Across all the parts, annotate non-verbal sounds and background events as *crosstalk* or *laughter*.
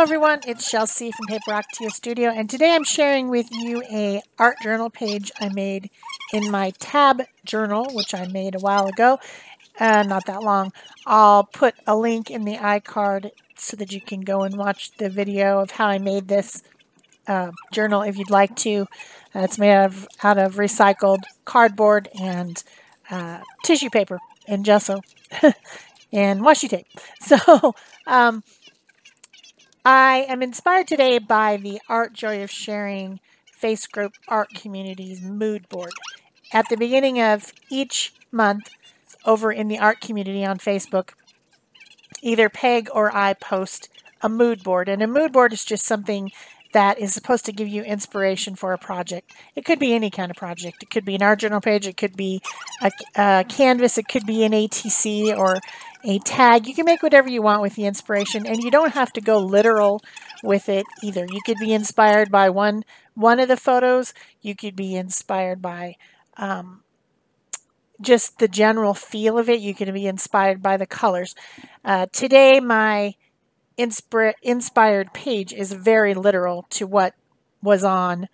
Hello everyone, it's Shel C from Paper Ocotillo Studio and today I'm sharing with you a art journal page I made in my tab journal which I made a while ago, uh, not that long. I'll put a link in the iCard so that you can go and watch the video of how I made this uh, journal if you'd like to. Uh, it's made out of, out of recycled cardboard and uh, tissue paper and gesso *laughs* and washi tape. *laughs* So um, I am inspired today by the Art Joy of Sharing Face Group Art Community's mood board. At the beginning of each month over in the art community on Facebook, either Peg or I post a mood board. And a mood board is just something that is supposed to give you inspiration for a project. It could be any kind of project. It could be an art journal page. It could be a, a, canvas. It could be an ATC or a tag. You can make whatever you want with the inspiration, and you don't have to go literal with it either. You could be inspired by one one of the photos. You could be inspired by um, just the general feel of it. You can be inspired by the colors. Uh, today, my inspir inspired page is very literal to what was on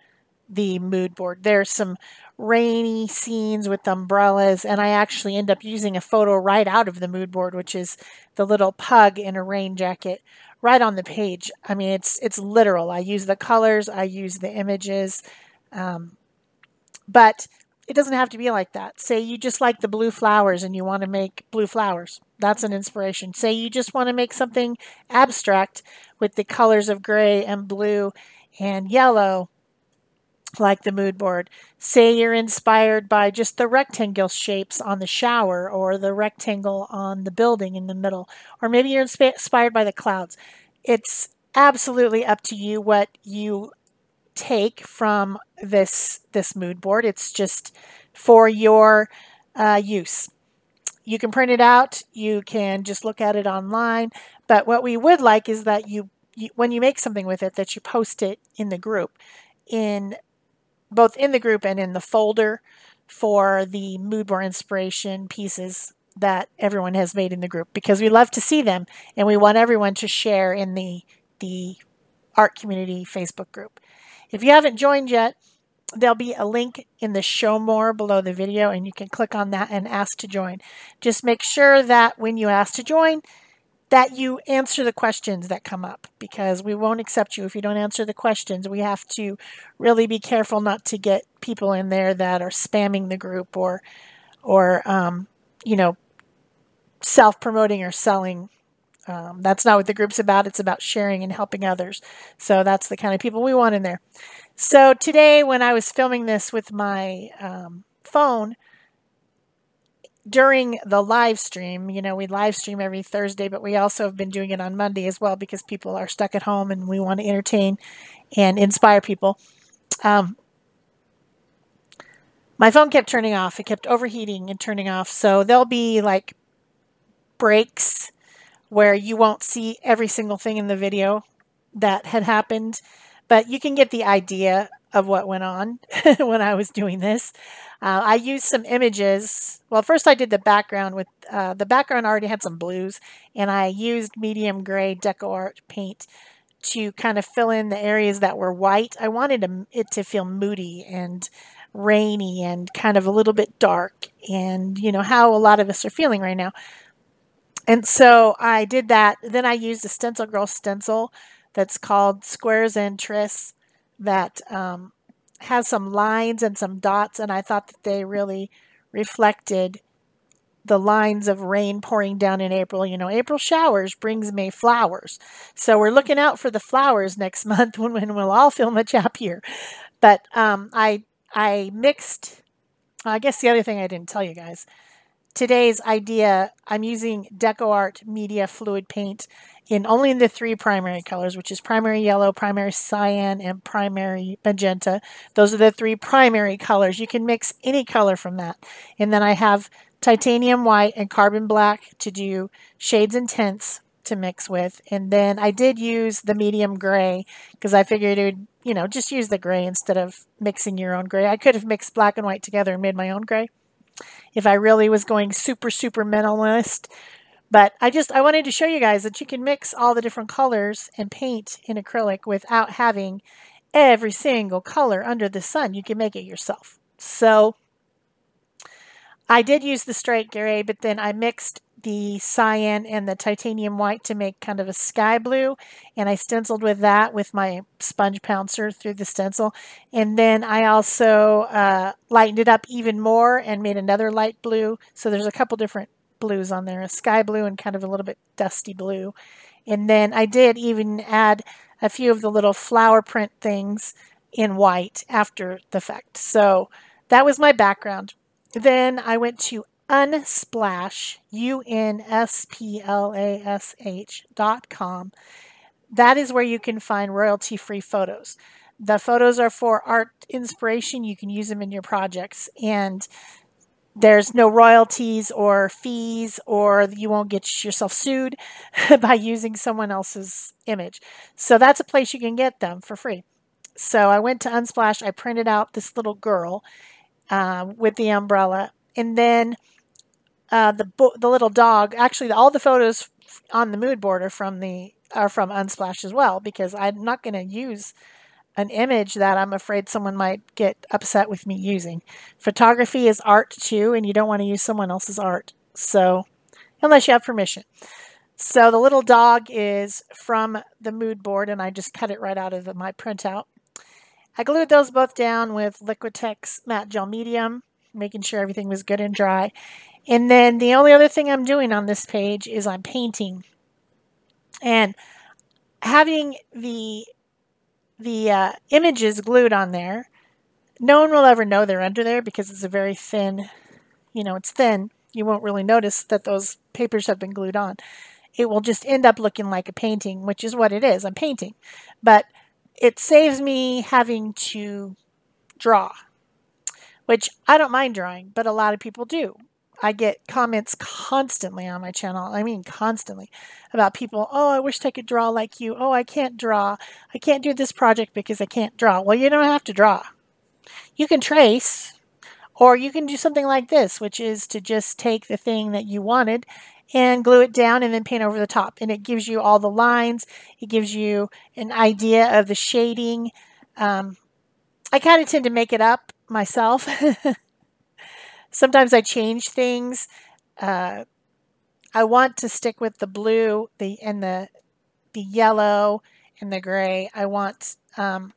the mood board. There's some rainy scenes with umbrellas, and I actually end up using a photo right out of the mood board, which is the little pug in a rain jacket right on the page. I mean, it's it's literal. I use the colors, I use the images, um, but it doesn't have to be like that. Say you just like the blue flowers and you want to make blue flowers. That's an inspiration. Say you just want to make something abstract with the colors of gray and blue and yellow, like the mood board. Say you're inspired by just the rectangle shapes on the shower or the rectangle on the building in the middle, or maybe you're inspired by the clouds. It's absolutely up to you what you take from this this mood board. It's just for your uh, use. You can print it out. You can just look at it online. But what we would like is that you, you when you make something with it, that you post it in the group, in both in the group and in the folder for the mood board inspiration pieces that everyone has made in the group because we love to see them and we want everyone to share in the the art community Facebook group. If you haven't joined yet, there'll be a link in the show more below the video and you can click on that and ask to join. Just make sure that when you ask to join, that you answer the questions that come up because we won't accept you if you don't answer the questions. We have to really be careful not to get people in there that are spamming the group or, or um, you know, self-promoting or selling um, that's not what the group's about. It's about sharing and helping others. So that's the kind of people we want in there. So today, when I was filming this with my um, phone, during the live stream, you know, we live stream every Thursday, but we also have been doing it on Monday as well because people are stuck at home and we want to entertain and inspire people. Um, my phone kept turning off. It kept overheating and turning off. So there'll be like breaks where you won't see every single thing in the video that had happened, but you can get the idea of what went on *laughs* when I was doing this. Uh, I used some images. Well, first I did the background with, uh, the background already had some blues, and I used medium gray DecoArt paint to kind of fill in the areas that were white. I wanted it to feel moody and rainy and kind of a little bit dark and, you know, how a lot of us are feeling right now. And so I did that. Then I used a StencilGirl stencil that's called Squares and Tris that um, has some lines and some dots. And I thought that they really reflected the lines of rain pouring down in April. You know, April showers brings May flowers. So we're looking out for the flowers next *laughs* month when, when we'll all feel much happier. But um, I, I mixed, I guess the other thing I didn't tell you guys, today's idea, I'm using DecoArt Media Fluid Paint in only the three primary colors, which is primary yellow, primary cyan, and primary magenta. Those are the three primary colors. You can mix any color from that. And then I have titanium white and carbon black to do shades and tints to mix with. And then I did use the medium gray because I figured it would, you know, just use the gray instead of mixing your own gray. I could have mixed black and white together and made my own gray if I really was going super, super minimalist. But I just, I wanted to show you guys that you can mix all the different colors and paint in acrylic without having every single color under the sun. You can make it yourself. So I did use the straight gray, but then I mixed the cyan and the titanium white to make kind of a sky blue. And I stenciled with that with my sponge pouncer through the stencil. And then I also uh, lightened it up even more and made another light blue. So there's a couple different blues on there a sky blue and kind of a little bit dusty blue. And then I did even add a few of the little flower print things in white after the fact. So that was my background. Then I went to unsplash, U-N-S-P-L-A-S-H dot com. That is where you can find royalty-free photos. The photos are for art inspiration. You can use them in your projects. And there's no royalties or fees or you won't get yourself sued *laughs* by using someone else's image. So that's a place you can get them for free. So I went to Unsplash. I printed out this little girl uh, with the umbrella. And then uh, the the little dog. Actually, all the photos on the mood board are from the are from Unsplash as well because I'm not going to use an image that I'm afraid someone might get upset with me using. Photography is art too, and you don't want to use someone else's art. So, unless you have permission. So the little dog is from the mood board, and I just cut it right out of my printout. I glued those both down with Liquitex Matte Gel Medium, making sure everything was good and dry. And then the only other thing I'm doing on this page is I'm painting. And having the the uh, images glued on there, no one will ever know they're under there because it's a very thin, you know, it's thin. You won't really notice that those papers have been glued on. It will just end up looking like a painting, which is what it is. I'm painting. But it saves me having to draw, which I don't mind drawing, but a lot of people do. I get comments constantly on my channel. I mean, constantly about people. Oh, I wish I could draw like you. Oh, I can't draw. I can't do this project because I can't draw. Well, you don't have to draw. You can trace, or you can do something like this, which is to just take the thing that you wanted and glue it down and then paint over the top. And it gives you all the lines. It gives you an idea of the shading. Um, I kind of tend to make it up myself. *laughs* Sometimes I change things. Uh, I want to stick with the blue, the and the the yellow and the gray. I want um,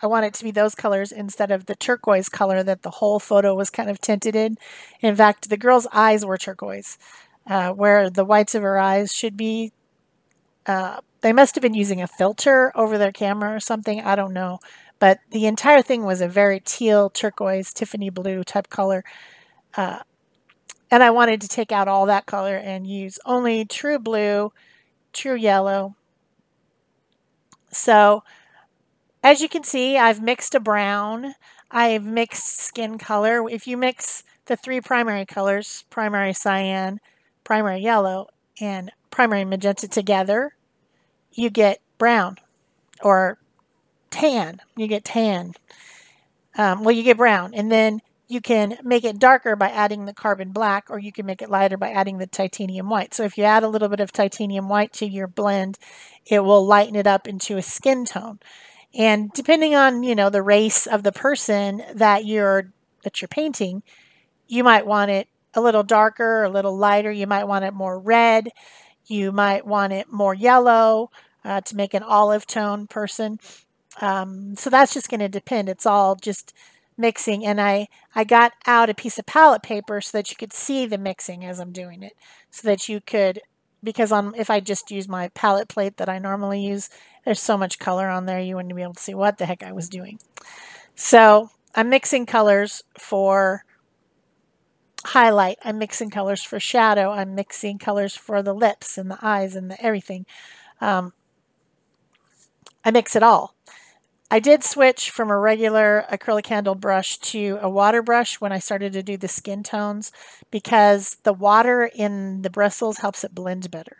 I want it to be those colors instead of the turquoise color that the whole photo was kind of tinted in. In fact, the girl's eyes were turquoise, uh, where the whites of her eyes should be. Uh, they must have been using a filter over their camera or something. I don't know. But the entire thing was a very teal, turquoise, Tiffany blue type color. Uh, and I wanted to take out all that color and use only true blue, true yellow. So as you can see, I've mixed a brown. I've mixed skin color. If you mix the three primary colors, primary cyan, primary yellow, and primary magenta together, you get brown or tan. You get tan. Um, well, you get brown. And then you can make it darker by adding the carbon black, or you can make it lighter by adding the titanium white. So if you add a little bit of titanium white to your blend, it will lighten it up into a skin tone. And depending on, you know, the race of the person that you're that you're painting, you might want it a little darker, a little lighter. You might want it more red. You might want it more yellow uh, to make an olive tone person. Um, so that's just going to depend. It's all just mixing and I, I got out a piece of palette paper so that you could see the mixing as I'm doing it. So that you could, because on if I just use my palette plate that I normally use, there's so much color on there you wouldn't be able to see what the heck I was doing. So I'm mixing colors for highlight. I'm mixing colors for shadow. I'm mixing colors for the lips and the eyes and the everything. Um, I mix it all. I did switch from a regular acrylic handled brush to a water brush when I started to do the skin tones because the water in the bristles helps it blend better.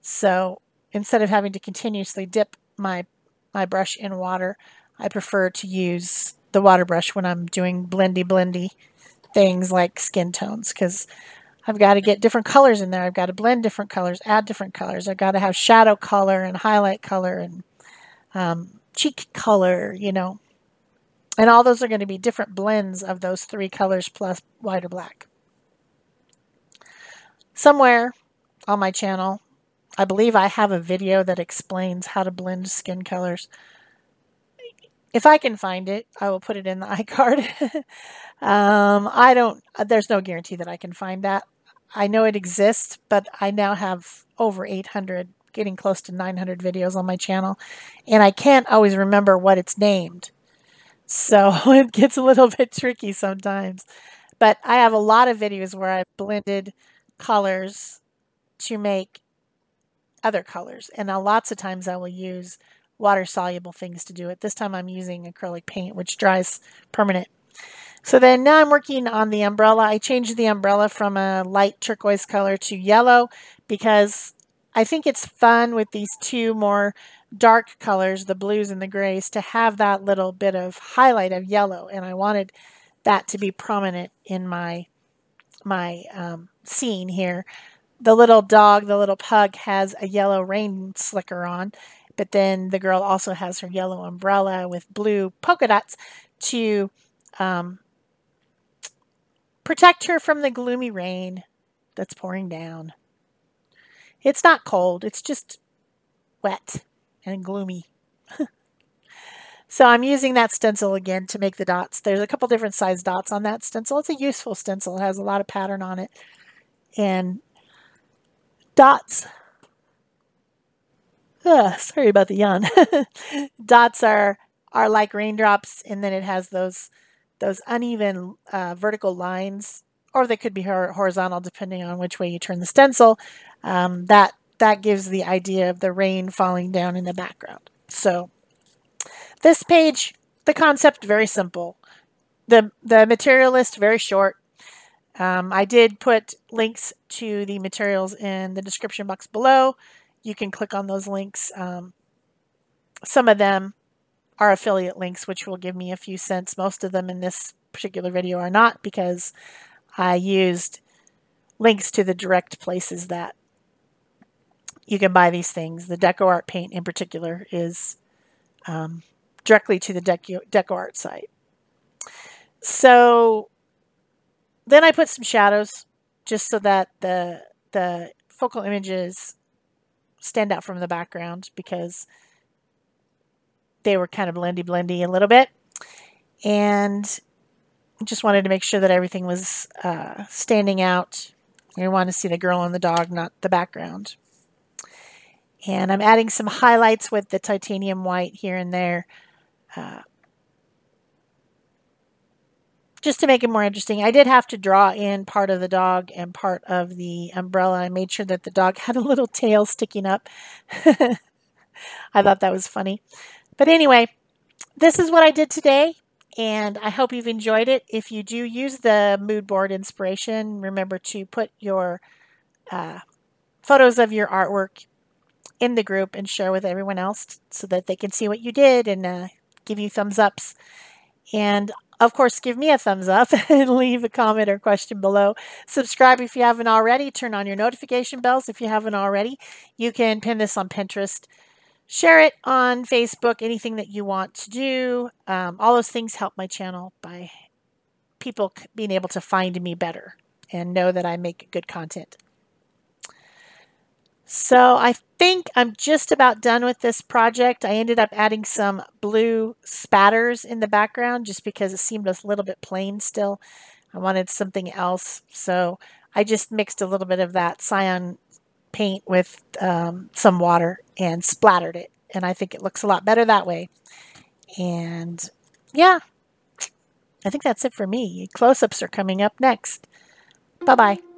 So instead of having to continuously dip my, my brush in water, I prefer to use the water brush when I'm doing blendy blendy things like skin tones because I've got to get different colors in there. I've got to blend different colors, add different colors. I've got to have shadow color and highlight color and um, cheek color, you know. And all those are going to be different blends of those three colors plus white or black. Somewhere on my channel, I believe I have a video that explains how to blend skin colors. If I can find it, I will put it in the *laughs* iCard. um, I don't, there's no guarantee that I can find that. I know it exists, but I now have over 800, getting close to 900 videos on my channel, and I can't always remember what it's named. So *laughs* it gets a little bit tricky sometimes. But I have a lot of videos where I've blended colors to make other colors. And now lots of times I will use water soluble things to do it. This time I'm using acrylic paint, which dries permanent. So then now I'm working on the umbrella. I changed the umbrella from a light turquoise color to yellow because I think it's fun with these two more dark colors, the blues and the grays, to have that little bit of highlight of yellow. And I wanted that to be prominent in my my um, scene here. The little dog, the little pug, has a yellow rain slicker on, but then the girl also has her yellow umbrella with blue polka dots to um, protect her from the gloomy rain that's pouring down. It's not cold, it's just wet and gloomy. *laughs* so I'm using that stencil again to make the dots. There's a couple different size dots on that stencil. It's a useful stencil. It has a lot of pattern on it. And dots. Ugh, sorry about the yawn. *laughs* dots are are like raindrops, and then it has those those uneven uh, vertical lines, or they could be horizontal depending on which way you turn the stencil. Um, that that gives the idea of the rain falling down in the background. So this page, the concept very simple. The, the material list very short. Um, I did put links to the materials in the description box below. You can click on those links. Um, some of them are affiliate links, which will give me a few cents. Most of them in this particular video are not because I used links to the direct places that you can buy these things. The DecoArt paint in particular is um, directly to the Deco, DecoArt site. So then I put some shadows just so that the the focal images stand out from the background because they were kind of blendy blendy a little bit. And just wanted to make sure that everything was uh, standing out. You want to see the girl and the dog, not the background. And I'm adding some highlights with the titanium white here and there. Uh, just to make it more interesting. I did have to draw in part of the dog and part of the umbrella. I made sure that the dog *laughs* had a little tail sticking up. *laughs* I thought that was funny. But anyway, this is what I did today, and I hope you've enjoyed it. If you do use the mood board inspiration, remember to put your uh, photos of your artwork in the group and share with everyone else so that they can see what you did and uh, give you thumbs ups. And of course, give me a thumbs up *laughs* and leave a comment or question below. Subscribe if you haven't already. Turn on your notification bells if you haven't already. You can pin this on Pinterest. Share it on Facebook, anything that you want to do. Um, all those things help my channel by people being able to find me better and know that I make good content. So I think I'm just about done with this project. I ended up adding some blue spatters in the background just because it seemed a little bit plain still. I wanted something else. So I just mixed a little bit of that cyan paint with um, some water and splattered it. And I think it looks a lot better that way. And yeah, I think that's it for me. Close-ups are coming up next. Bye-bye.